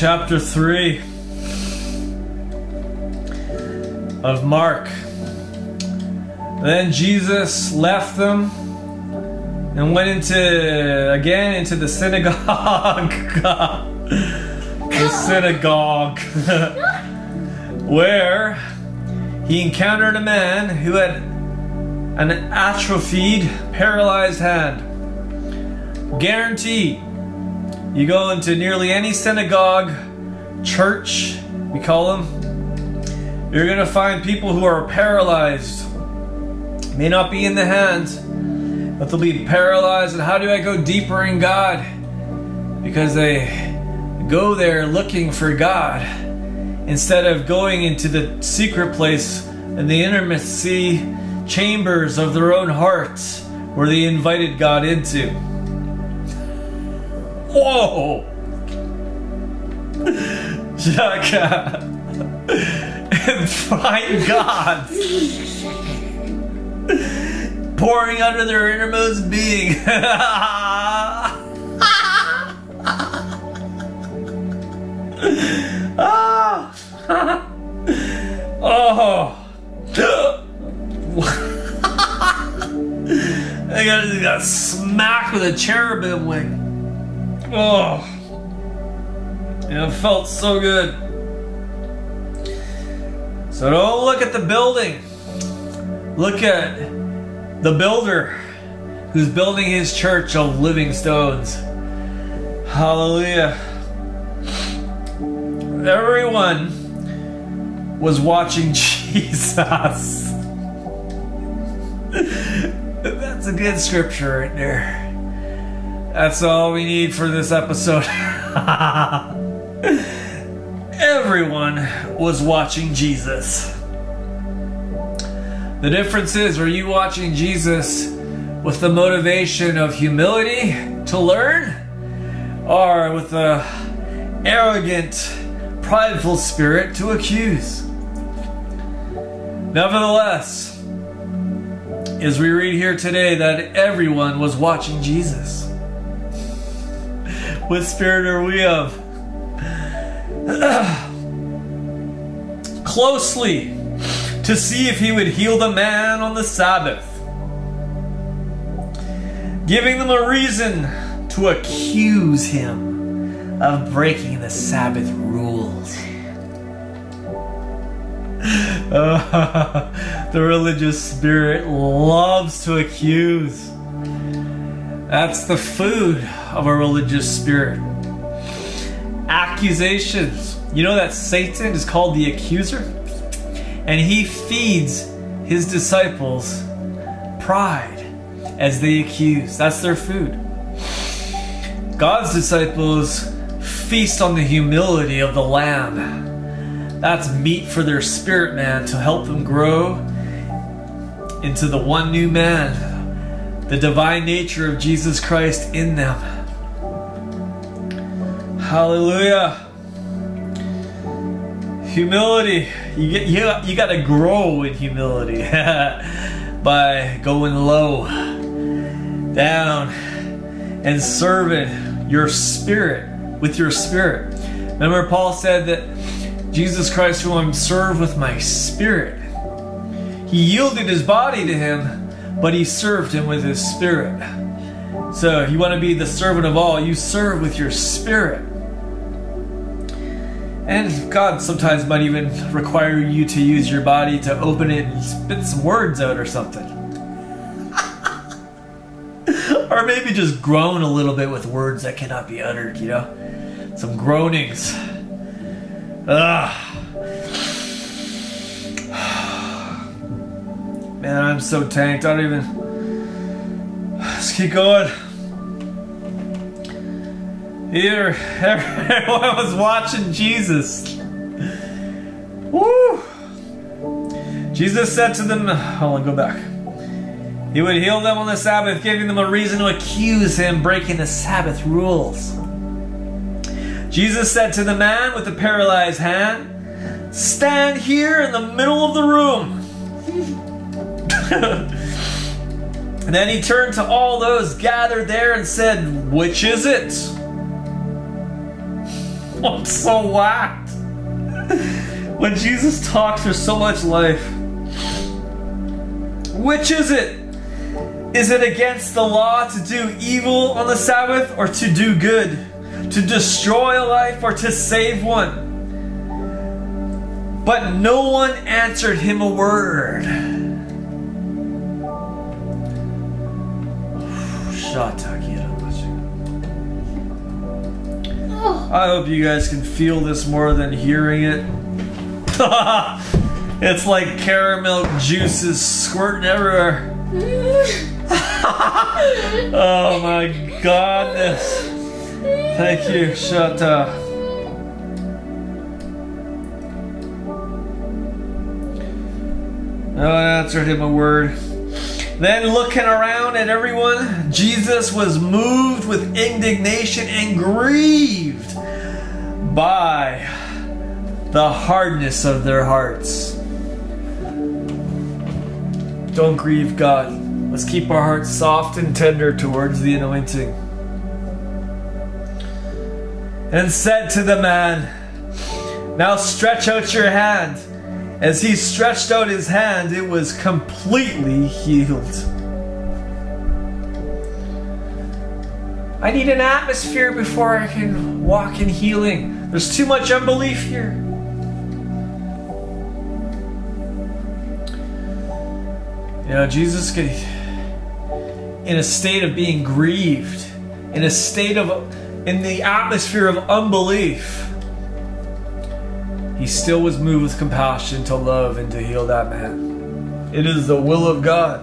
Chapter 3 of Mark. Then Jesus left them and went into again into the synagogue. the synagogue where he encountered a man who had an atrophied, paralyzed hand. Guaranteed, you go into nearly any synagogue, church, we call them, you're going to find people who are paralyzed. May not be in the hands, but they'll be paralyzed. And how do I go deeper in God? Because they go there looking for God instead of going into the secret place and the intimacy chambers of their own hearts where they invited God into. Whoa! Shaka! and find God pouring under their innermost being. oh! I got, got smacked with a cherubim wing. Oh! It felt so good. So don't look at the building. Look at the builder who's building his church of living stones. Hallelujah. Everyone was watching Jesus. That's a good scripture right there. That's all we need for this episode. Everyone was watching Jesus. The difference is, are you watching Jesus with the motivation of humility to learn? Or with the arrogant, prideful spirit to accuse? Nevertheless, as we read here today, that everyone was watching Jesus. What spirit are we of? Closely to see if he would heal the man on the Sabbath, giving them a reason to accuse him of breaking the Sabbath rules. The religious spirit loves to accuse. That's the food of a religious spirit. Accusations. You know that Satan is called the accuser? And he feeds his disciples pride as they accuse. That's their food. God's disciples feast on the humility of the Lamb. That's meat for their spirit man to help them grow into the one new man, the divine nature of Jesus Christ in them. Hallelujah. Humility. You get you, you got to grow in humility by going low, down, and serving your spirit with your spirit. Remember, Paul said that Jesus Christ, whom I'm served with my spirit, he yielded his body to him, but he served him with his spirit. So, if you want to be the servant of all, you serve with your spirit. And God sometimes might even require you to use your body to open it and spit some words out or something. or maybe just groan a little bit with words that cannot be uttered, you know? Some groanings. Ugh. Man, I'm so tanked. I don't even. Let's keep going. Here, everyone was watching Jesus. Woo! Jesus said to them, hold on, go back. He would heal them on the Sabbath, giving them a reason to accuse him breaking the Sabbath rules. Jesus said to the man with the paralyzed hand, Stand here in the middle of the room. And then he turned to all those gathered there and said, Which is it? I'm so whacked. when Jesus talks, there's so much life. Which is it? Is it against the law to do evil on the Sabbath or to do good? To destroy a life or to save one? But no one answered him a word. I hope you guys can feel this more than hearing it. it's like caramel juices squirting everywhere. oh my godness. Thank you, Shata. No oh, answered him a word. Then, looking around at everyone, Jesus was moved with indignation and grieved by the hardness of their hearts. Don't grieve God. Let's keep our hearts soft and tender towards the anointing. And said to the man, Now stretch out your hand. As he stretched out his hand, it was completely healed. I need an atmosphere before I can walk in healing. There's too much unbelief here. You know, Jesus could, in a state of being grieved, in a state of, in the atmosphere of unbelief, he still was moved with compassion to love and to heal that man. It is the will of God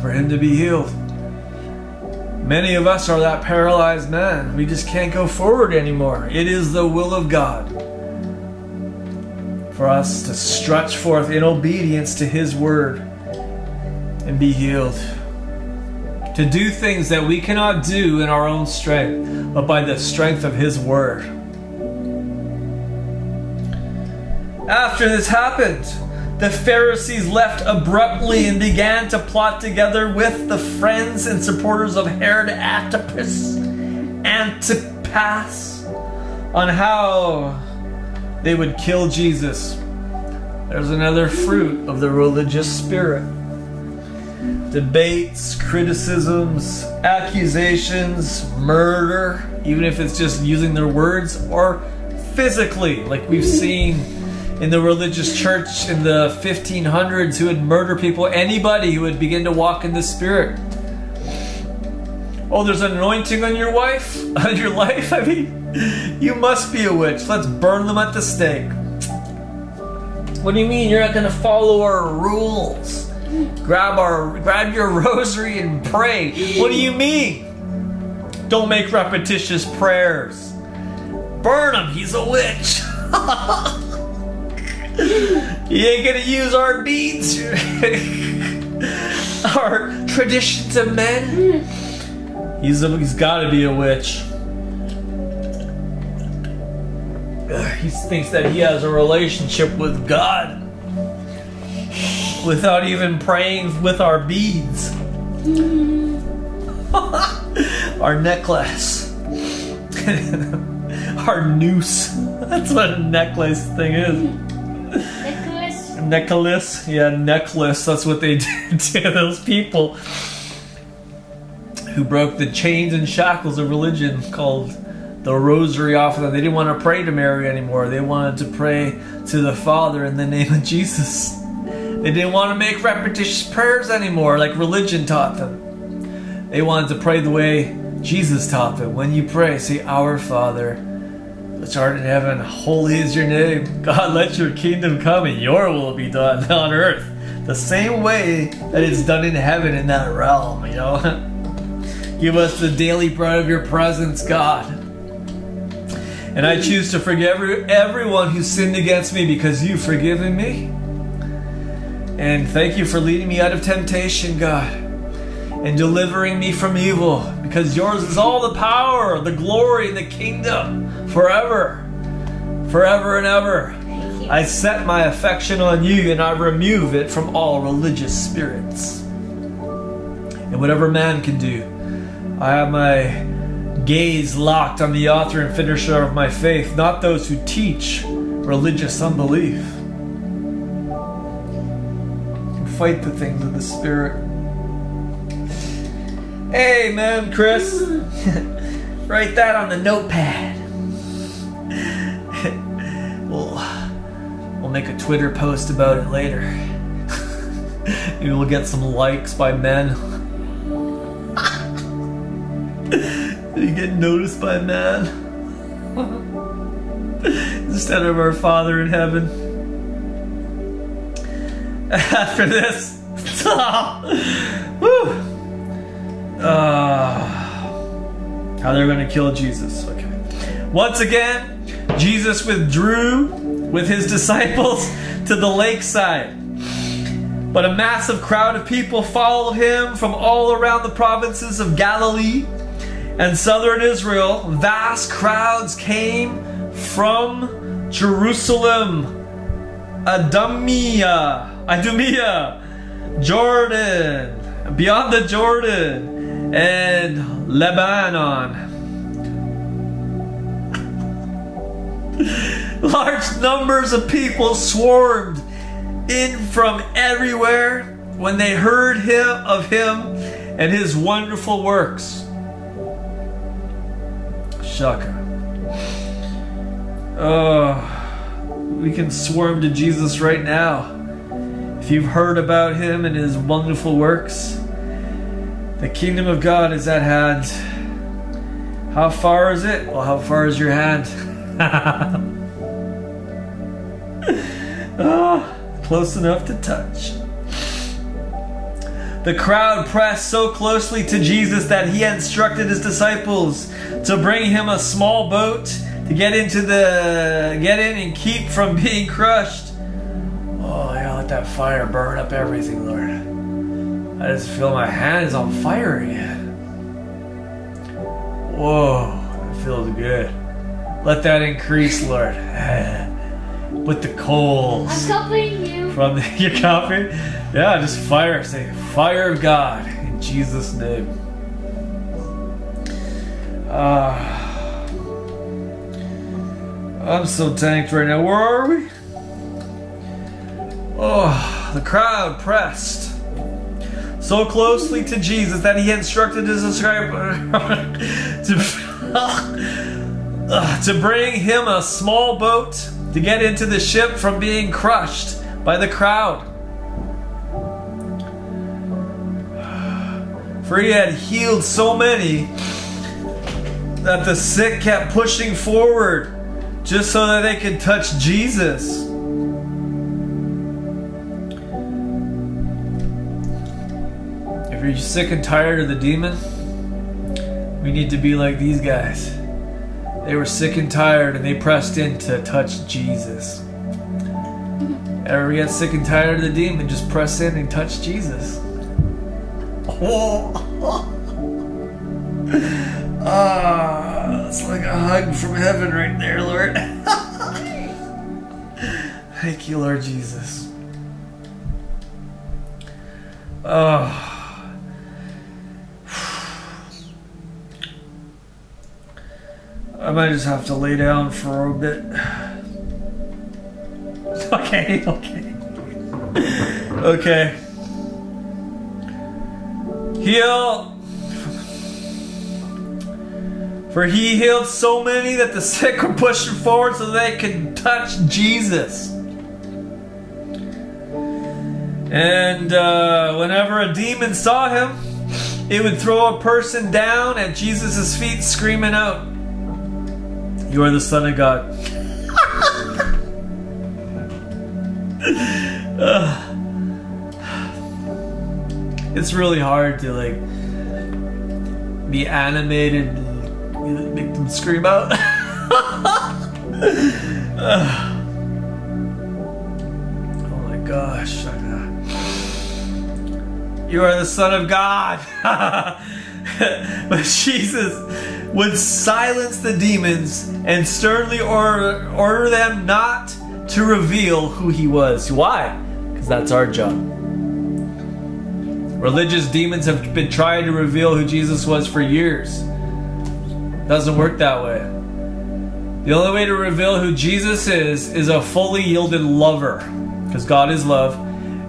for him to be healed. Many of us are that paralyzed man. We just can't go forward anymore. It is the will of God for us to stretch forth in obedience to His word and be healed. To do things that we cannot do in our own strength, but by the strength of His word. After this happened, the Pharisees left abruptly and began to plot together with the friends and supporters of Herod Antipas, Antipas on how they would kill Jesus. There's another fruit of the religious spirit. Debates, criticisms, accusations, murder, even if it's just using their words, or physically, like we've seen in the religious church in the 1500s who would murder people, anybody who would begin to walk in the Spirit. Oh, there's an anointing on your wife, on your life? I mean, you must be a witch. Let's burn them at the stake. What do you mean you're not going to follow our rules? Grab our grab your rosary and pray. What do you mean? Don't make repetitious prayers. Burn him, he's a witch. you ain't gonna use our beads, our traditions of men. He's a, he's got to be a witch. Uh, he thinks that he has a relationship with God without even praying with our beads. our necklace. our noose. That's what a necklace thing is. Necklace. Yeah, necklace. That's what they did to those people who broke the chains and shackles of religion called the rosary off of them. They didn't want to pray to Mary anymore. They wanted to pray to the Father in the name of Jesus. They didn't want to make repetitious prayers anymore like religion taught them. They wanted to pray the way Jesus taught them. When you pray, say, Our Father which art in heaven, holy is your name. God, let your kingdom come and your will be done on earth. The same way that it's done in heaven in that realm, you know? Give us the daily bread of your presence, God. And I choose to forgive every, everyone who sinned against me because you've forgiven me. And thank you for leading me out of temptation, God, and delivering me from evil because yours is all the power, the glory, and the kingdom forever, forever and ever. I set my affection on you and I remove it from all religious spirits. and whatever man can do. I have my gaze locked on the author and finisher of my faith, not those who teach religious unbelief. Fight the things of the Spirit. Amen, Chris. Write that on the notepad. Make a Twitter post about it later. Maybe we'll get some likes by men. you get noticed by men. Instead of our Father in heaven. After this. Woo! Uh, how they're going to kill Jesus. Okay. Once again, Jesus withdrew with his disciples to the lakeside. But a massive crowd of people followed him from all around the provinces of Galilee and southern Israel. Vast crowds came from Jerusalem, Adumia, Idumea, Jordan, beyond the Jordan, and Lebanon. Large numbers of people swarmed in from everywhere when they heard him of him and his wonderful works. Shaka. Oh, uh, we can swarm to Jesus right now. If you've heard about him and his wonderful works, the kingdom of God is at hand. How far is it? Well, how far is your hand? oh, close enough to touch. The crowd pressed so closely to Jesus that he instructed his disciples to bring him a small boat to get into the get in and keep from being crushed. Oh, yeah, let that fire burn up everything, Lord. I just feel my hands on fire again. Whoa, it feels good. Let that increase, Lord. With the coals. I'm copying you. From the, your copy? Yeah, just fire. Say, fire of God in Jesus' name. Uh, I'm so tanked right now. Where are we? Oh, the crowd pressed so closely to Jesus that he instructed his disciples to, to bring him a small boat to get into the ship from being crushed by the crowd. For he had healed so many that the sick kept pushing forward just so that they could touch Jesus. If you're sick and tired of the demon, we need to be like these guys. They were sick and tired and they pressed in to touch Jesus. Ever get sick and tired of the demon, just press in and touch Jesus. Oh. Ah, it's like a hug from heaven right there, Lord. Thank you, Lord Jesus. Oh. I might just have to lay down for a bit. Okay, okay. Okay. Heal. For he healed so many that the sick were pushing forward so they could touch Jesus. And uh, whenever a demon saw him, it would throw a person down at Jesus' feet, screaming out, You are the Son of God. it's really hard to like be animated and make them scream out. oh my gosh. You are the Son of God. but Jesus would silence the demons and sternly order, order them not to reveal who he was. Why? Because that's our job. Religious demons have been trying to reveal who Jesus was for years. Doesn't work that way. The only way to reveal who Jesus is is a fully yielded lover, because God is love,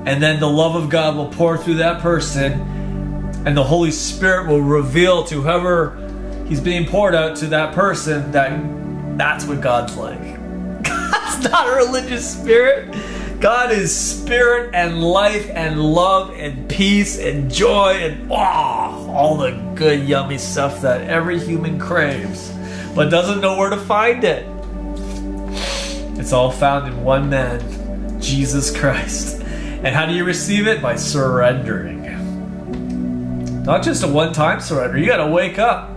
and then the love of God will pour through that person, and the Holy Spirit will reveal to whoever He's being poured out to that person that that's what God's like. God's not a religious spirit. God is spirit and life and love and peace and joy and oh, all the good, yummy stuff that every human craves, but doesn't know where to find it. It's all found in one man, Jesus Christ. And how do you receive it? By surrendering. Not just a one time surrender, you got to wake up,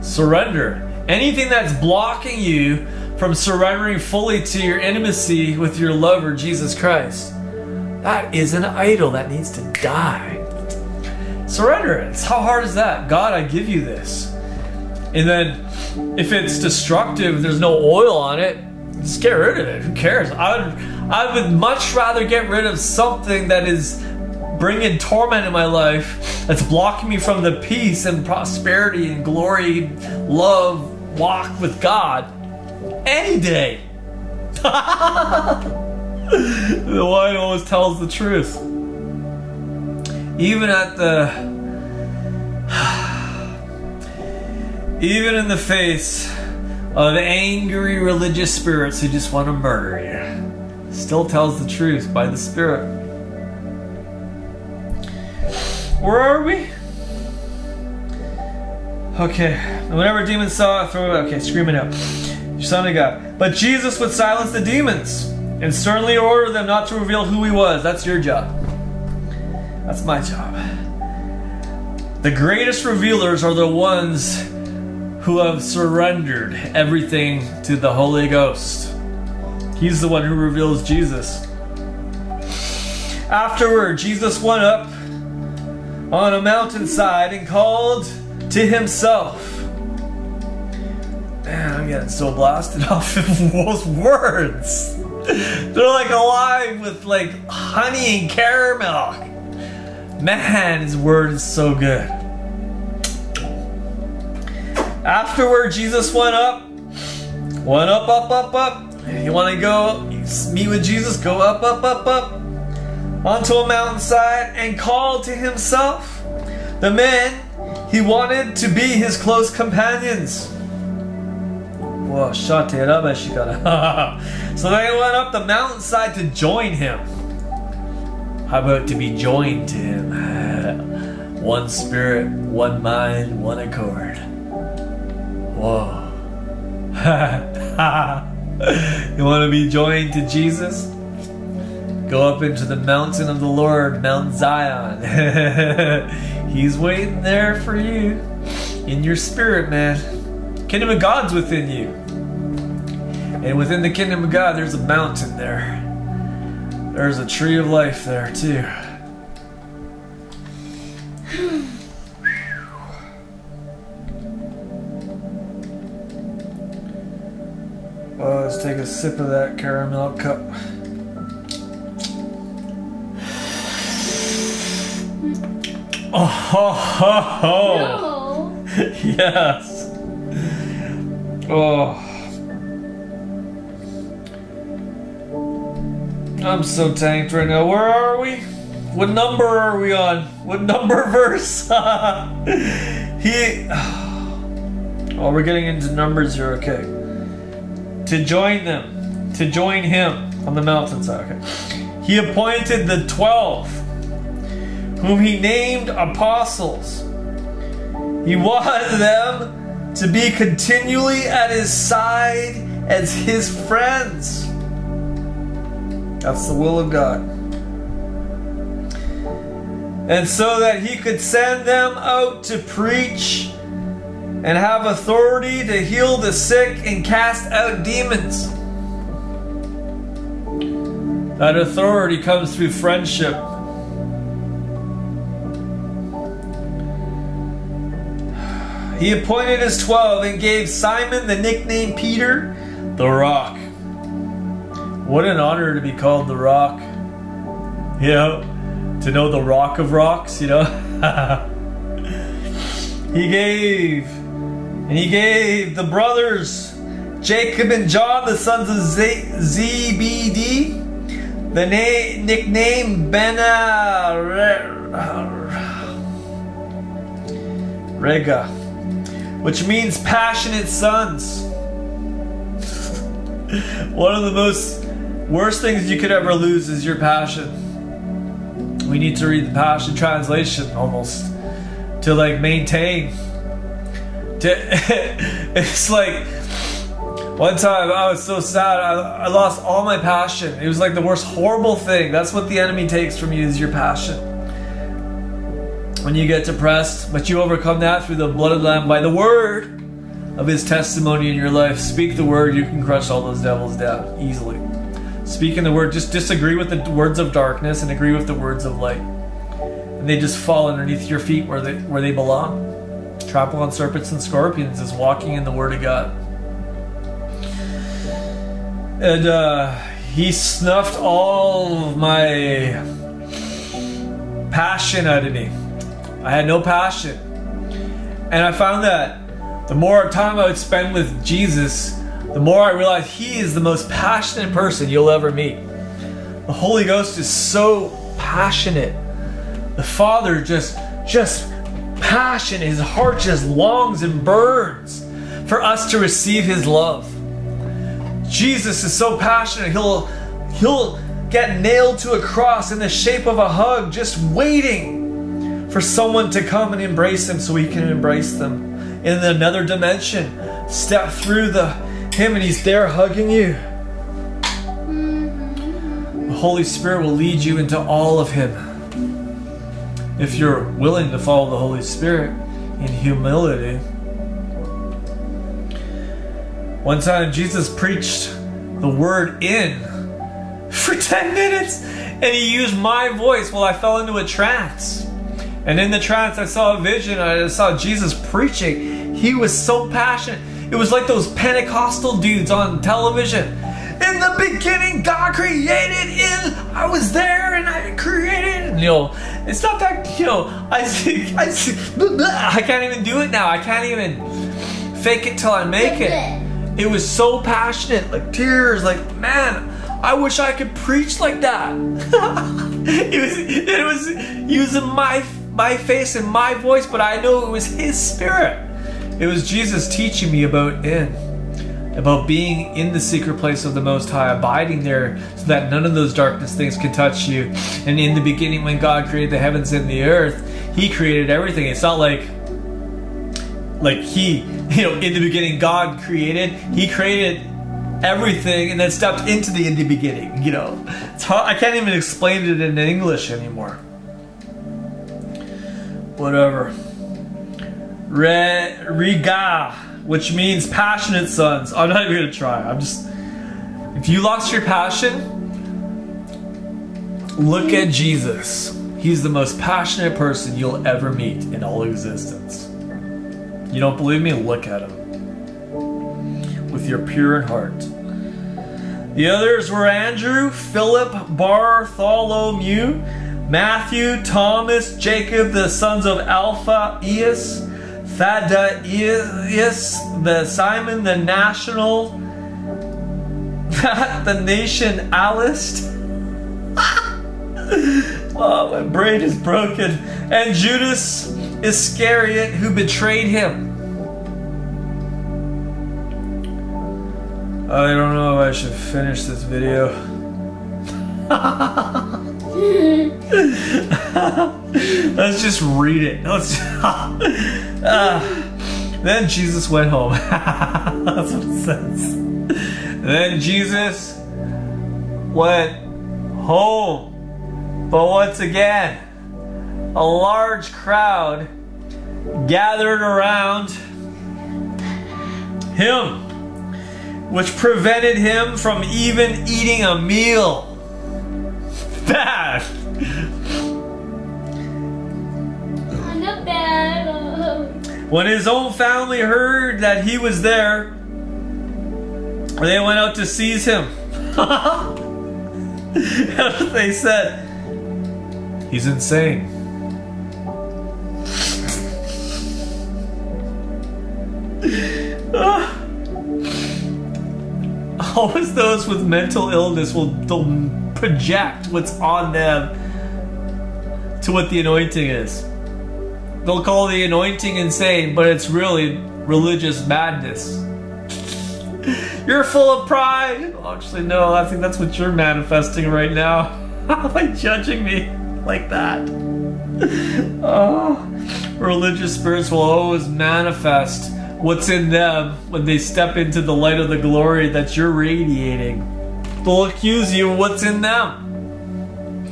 surrender. Anything that's blocking you from surrendering fully to your intimacy with your lover, Jesus Christ. That is an idol that needs to die. Surrender it. How hard is that? God, I give you this. And then if it's destructive, there's no oil on it, just get rid of it. Who cares? I would, I would much rather get rid of something that is bringing torment in my life, that's blocking me from the peace and prosperity and glory, love, walk with God any day. the wine always tells the truth. Even at the even in the face of angry religious spirits who just want to murder you, still tells the truth by the Spirit. Where are we? Okay. Whenever demons saw it, throw it. Okay, screaming out. Son of God. But Jesus would silence the demons and sternly order them not to reveal who he was. That's your job. That's my job. The greatest revealers are the ones who have surrendered everything to the Holy Ghost. He's the one who reveals Jesus. Afterward, Jesus went up on a mountainside and called to himself Man, I'm getting so blasted off of those words. They're like alive with like honey and caramel. Man, his word is so good. Afterward, Jesus went up, went up, up, up, up. You want to go meet with Jesus? Go up, up, up, up onto a mountainside and called to himself the men he wanted to be his close companions. Whoa, so they went up the mountainside to join him. How about to be joined to him? one spirit, one mind, one accord. Whoa. you want to be joined to Jesus? Go up into the mountain of the Lord, Mount Zion. He's waiting there for you in your spirit, man. Kingdom of God's within you. And within the kingdom of God, there's a mountain there. There's a tree of life there, too. Oh, let's take a sip of that caramel cup. Oh, ho, ho, ho. No. yes. Oh. I'm so tanked right now. Where are we? What number are we on? What number verse? he. Oh, we're getting into numbers here, okay. To join them, to join him on the mountainside, okay. He appointed the twelve, whom he named apostles. He wanted them to be continually at his side as his friends. That's the will of God. And so that he could send them out to preach and have authority to heal the sick and cast out demons. That authority comes through friendship. He appointed his twelve and gave Simon the nickname Peter, the Rock. What an honor to be called the Rock. You know, to know the rock of rocks, you know? he gave, and he gave the brothers, Jacob and John, the sons of Zebedee, the na- nickname Bena Rega, which means passionate sons. One of the most worst things you could ever lose is your passion. We need to read the Passion Translation almost to like maintain. To it's like one time I was so sad I, I lost all my passion. It was like the worst horrible thing. That's what the enemy takes from you is your passion. When you get depressed, but you overcome that through the blood of the Lamb by the word of his testimony in your life. Speak the word, you can crush all those devils down easily. Speaking the word, just disagree with the words of darkness and agree with the words of light. And they just fall underneath your feet where they where they belong. Trample on serpents and scorpions is walking in the word of God. And uh, he snuffed all my passion out of me. I had no passion. And I found that the more time I would spend with Jesus, the more I realized He is the most passionate person you'll ever meet. The Holy Ghost is so passionate. The Father just, just passionate. His heart just longs and burns for us to receive His love. Jesus is so passionate. He'll, he'll get nailed to a cross in the shape of a hug, just waiting for someone to come and embrace him so he can embrace them in another dimension. Step through the him and he's there hugging you. The Holy Spirit will lead you into all of him. If you're willing to follow the Holy Spirit in humility. One time Jesus preached the word in for 10 minutes and he used my voice while I fell into a trance. And in the trance, I saw a vision. I saw Jesus preaching. He was so passionate. It was like those Pentecostal dudes on television. In the beginning, God created in. I was there and I created. And, you know, it's not that, you know, I, see, I, see. I can't even do it now. I can't even fake it till I make it. It was so passionate, like tears, like, man, I wish I could preach like that. it was it was using my my face and my voice, but I know it was his spirit. It was Jesus teaching me about in, about being in the secret place of the Most High, abiding there so that none of those darkness things can touch you. And in the beginning, when God created the heavens and the earth, He created everything. It's not like like He, you know, in the beginning, God created, He created everything and then stepped into the in the beginning you know hard, i can't even explain it in english anymore whatever. Re, riga which means passionate sons. I'm not even gonna try. I'm just if you lost your passion look at jesus. He's the most passionate person you'll ever meet in all existence. You don't believe me? Look at him. With your pure heart. The others were Andrew, Philip, Bartholomew, Matthew, Thomas, Jacob, the sons of Alphaeus, Thaddeus, the Simon, the national, the nation Alist. oh, my brain is broken. And Judas Iscariot, who betrayed him. I don't know if I should finish this video. Let's just read it. Let's. uh, then Jesus went home. That's what it says. Then Jesus went home. But once again, a large crowd gathered around him which prevented him from even eating a meal. Bad. When his own family heard that he was there, they went out to seize him. they said, He's insane. Always those with mental illness will project what's on them to what the anointing is. They'll call the anointing insane, but it's really religious madness. You're full of pride. Actually, no, I think that's what you're manifesting right now. By judging me like that. oh, religious spirits will always manifest what's in them when they step into the light of the glory that you're radiating. They'll accuse you what's in them.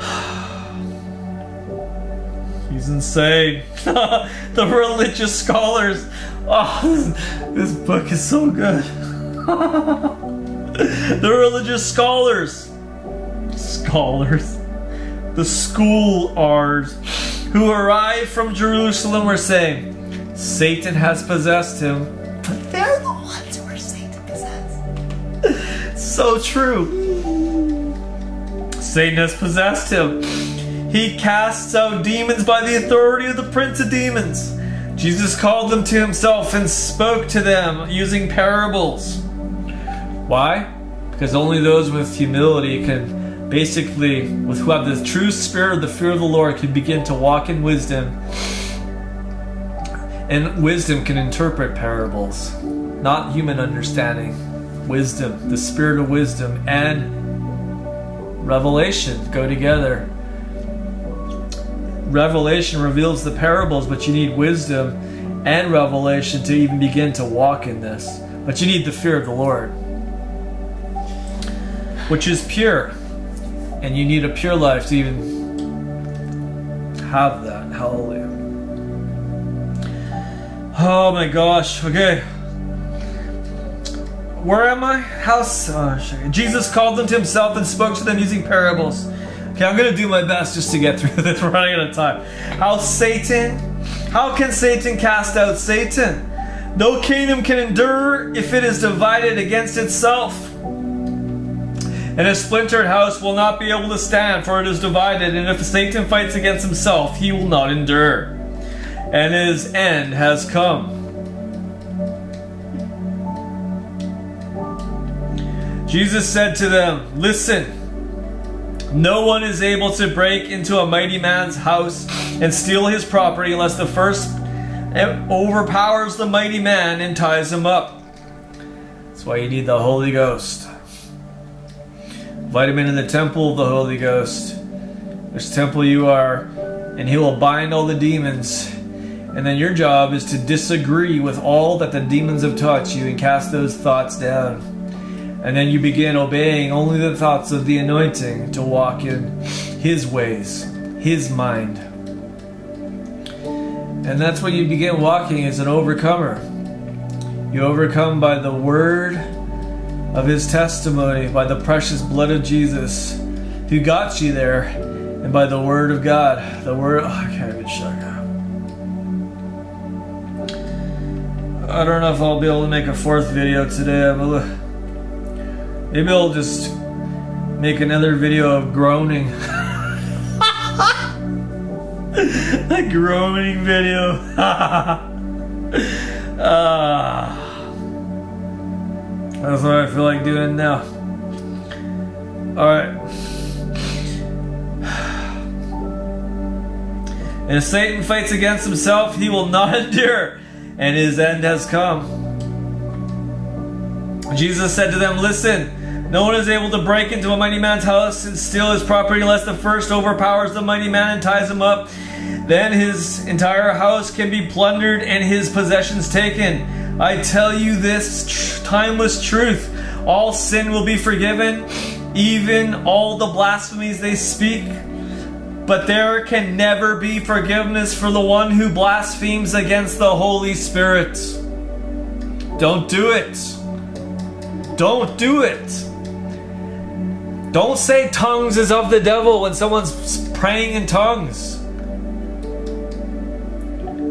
He's insane. the religious scholars. Oh, this, this book is so good. the religious scholars. Scholars. The school R's who arrived from Jerusalem were saying, Satan has possessed him. But so true. Satan has possessed him. He casts out demons by the authority of the prince of demons. Jesus called them to himself and spoke to them using parables. Why? Because only those with humility can basically, with who have the true spirit of the fear of the Lord, can begin to walk in wisdom. And wisdom can interpret parables, not human understanding. Wisdom, the spirit of wisdom, and revelation go together revelation reveals the parables, but you need wisdom and revelation to even begin to walk in this. But you need the fear of the Lord, which is pure. And you need a pure life to even have that. Hallelujah. Oh my gosh. Okay. Where am I? House. Oh, Jesus called them to himself and spoke to them using parables. Okay, I'm gonna do my best just to get through this. We're running out of time. How Satan? How can Satan cast out Satan? No kingdom can endure if it is divided against itself. And a splintered house will not be able to stand, for it is divided. And if Satan fights against himself, he will not endure. And his end has come. Jesus said to them, Listen. No one is able to break into a mighty man's house and steal his property unless the first overpowers the mighty man and ties him up. That's why you need the Holy Ghost. Vitamin in the temple of the Holy Ghost. Which temple you are, and he will bind all the demons. And then your job is to disagree with all that the demons have taught you and cast those thoughts down. And then you begin obeying only the thoughts of the anointing to walk in His ways, His mind. And that's when you begin walking as an overcomer. You overcome by the word of His testimony, by the precious blood of Jesus who got you there, and by the word of God. The word, oh, I can't even shut up. I don't know if I'll be able to make a fourth video today. I'm a little Maybe I'll just make another video of groaning. a groaning video. uh, that's what I feel like doing now. Alright. And if Satan fights against himself, he will not endure, and his end has come. Jesus said to them, Listen, no one is able to break into a mighty man's house and steal his property unless the first overpowers the mighty man and ties him up. Then his entire house can be plundered and his possessions taken. I tell you this tr- timeless truth. All sin will be forgiven, even all the blasphemies they speak. But there can never be forgiveness for the one who blasphemes against the Holy Spirit. Don't do it. Don't do it. Don't say tongues is of the devil when someone's praying in tongues.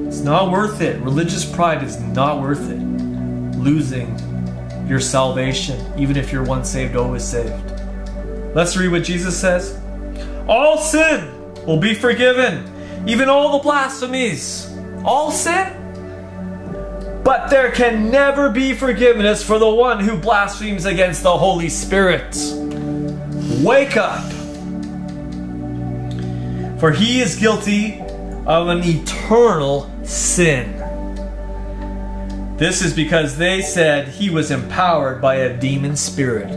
It's not worth it. Religious pride is not worth it. Losing your salvation, even if you're once saved, always saved. Let's read what Jesus says. All sin will be forgiven, even all the blasphemies. All sin? But there can never be forgiveness for the one who blasphemes against the Holy Spirit. Wake up! For he is guilty of an eternal sin. This is because they said he was empowered by a demon spirit.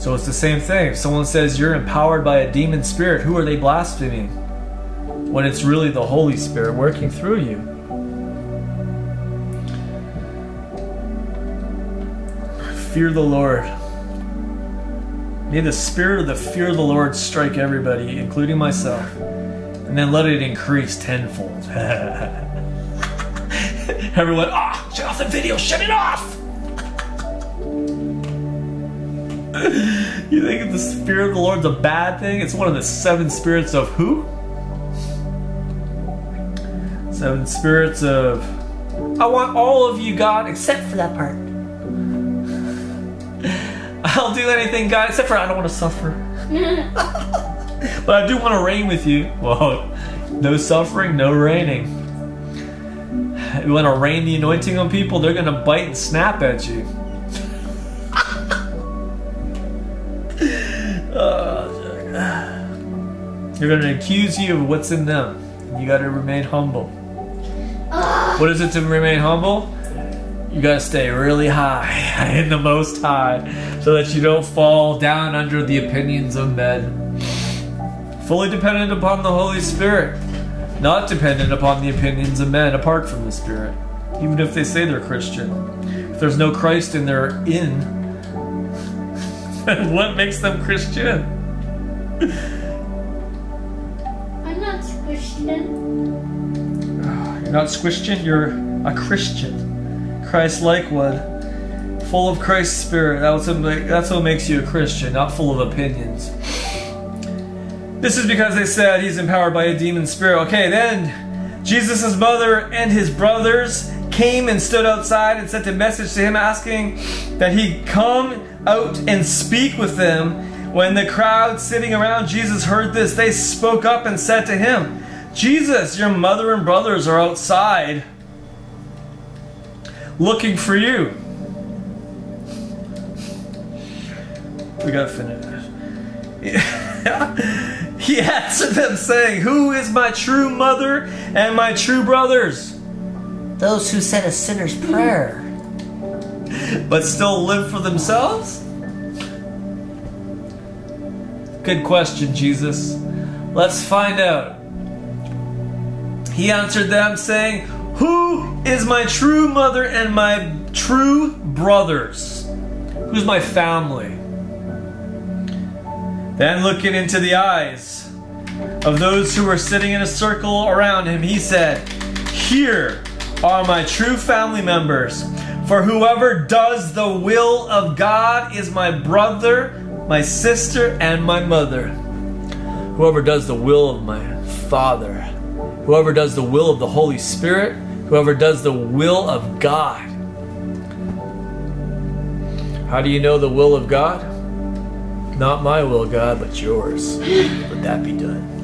So it's the same thing. If someone says you're empowered by a demon spirit, who are they blaspheming? When it's really the Holy Spirit working through you. Fear the Lord. May the spirit of the fear of the Lord strike everybody, including myself, and then let it increase tenfold. Everyone, ah, shut off the video, shut it off! you think the spirit of the Lord's a bad thing? It's one of the seven spirits of who? Seven spirits of. I want all of you, God, except for that part. I'll do anything, God, except for I don't want to suffer. but I do want to reign with you. Well, no suffering, no reigning. You want to rain the anointing on people, they're going to bite and snap at you. They're going to accuse you of what's in them. You got to remain humble. Ah. What is it to remain humble? You got to stay really high, in the most high, so that you don't fall down under the opinions of men. Fully dependent upon the Holy Spirit, not dependent upon the opinions of men apart from the Spirit. Even if they say they're Christian. If there's no Christ in their in, then what makes them Christian? I'm not Christian. You're not Christian, you're a Christian. Christ like one. Full of Christ's spirit. That's what, ma- that's what makes you a Christian, not full of opinions. This is because they said he's empowered by a demon spirit. Okay, then Jesus' mother and his brothers came and stood outside and sent a message to him asking that he come out and speak with them. When the crowd sitting around Jesus heard this, they spoke up and said to him, Jesus, your mother and brothers are outside looking for you. We gotta finish. he answered them, saying, Who is my true mother and my true brothers? Those who said a sinner's prayer. But still live for themselves? Good question, Jesus. Let's find out. He answered them, saying, Who is my true mother and my true brothers? Who's my family? Then, looking into the eyes of those who were sitting in a circle around him, he said, Here are my true family members. For whoever does the will of God is my brother, my sister, and my mother. Whoever does the will of my Father, whoever does the will of the Holy Spirit, whoever does the will of God. How do you know the will of God? Not my will, God, but yours. Let that be done.